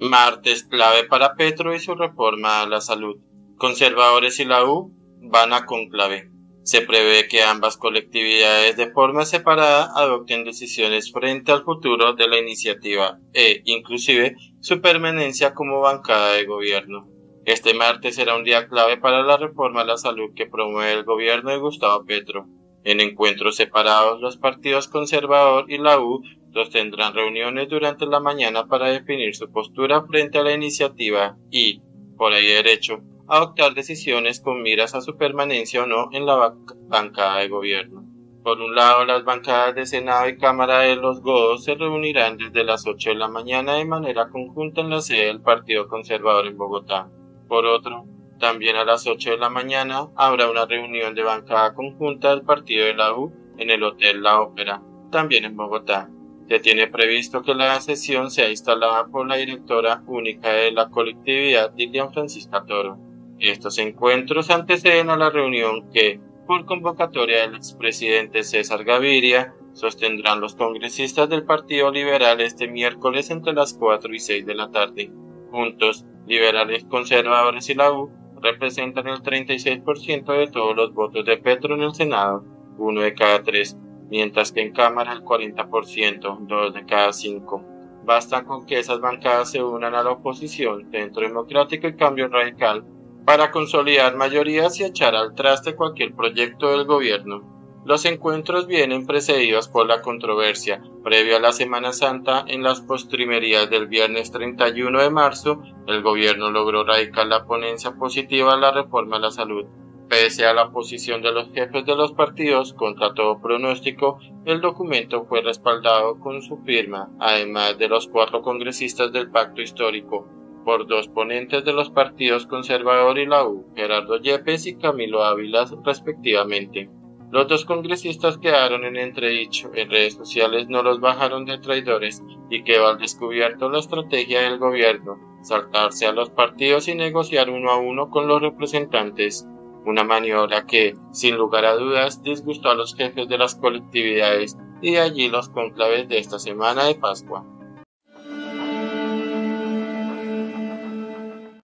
Martes clave para Petro y su reforma a la salud. Conservadores y la U van a conclave. Se prevé que ambas colectividades de forma separada adopten decisiones frente al futuro de la iniciativa e inclusive su permanencia como bancada de gobierno. Este martes será un día clave para la reforma a la salud que promueve el gobierno de Gustavo Petro. En encuentros separados, los partidos conservador y la U sostendrán reuniones durante la mañana para definir su postura frente a la iniciativa y, por ahí derecho, adoptar decisiones con miras a su permanencia o no en la bancada de gobierno. Por un lado, las bancadas de Senado y Cámara de los Godos se reunirán desde las 8 de la mañana de manera conjunta en la sede del Partido Conservador en Bogotá. Por otro, también a las 8 de la mañana habrá una reunión de bancada conjunta del partido de la U en el Hotel La Ópera, también en Bogotá. Se tiene previsto que la sesión sea instalada por la directora única de la colectividad Lilian Francisca Toro. Estos encuentros anteceden a la reunión que, por convocatoria del expresidente César Gaviria, sostendrán los congresistas del Partido Liberal este miércoles entre las 4 y 6 de la tarde. Juntos, liberales conservadores y la U representan el 36% de todos los votos de Petro en el Senado, uno de cada tres, mientras que en Cámara el 40%, dos de cada cinco. Basta con que esas bancadas se unan a la oposición, Centro Democrático y Cambio Radical, para consolidar mayorías y echar al traste cualquier proyecto del gobierno. Los encuentros vienen precedidos por la controversia previa a la Semana Santa en las postrimerías del viernes 31 de marzo, el gobierno logró radicar la ponencia positiva a la reforma a la salud. Pese a la posición de los jefes de los partidos contra todo pronóstico, el documento fue respaldado con su firma, además de los cuatro congresistas del pacto histórico, por dos ponentes de los partidos conservador y la U, Gerardo Yepes y Camilo Ávila respectivamente. Los dos congresistas quedaron en entredicho, en redes sociales no los bajaron de traidores y quedó al descubierto la estrategia del gobierno, saltarse a los partidos y negociar uno a uno con los representantes, una maniobra que, sin lugar a dudas, disgustó a los jefes de las colectividades y allí los conclaves de esta semana de Pascua.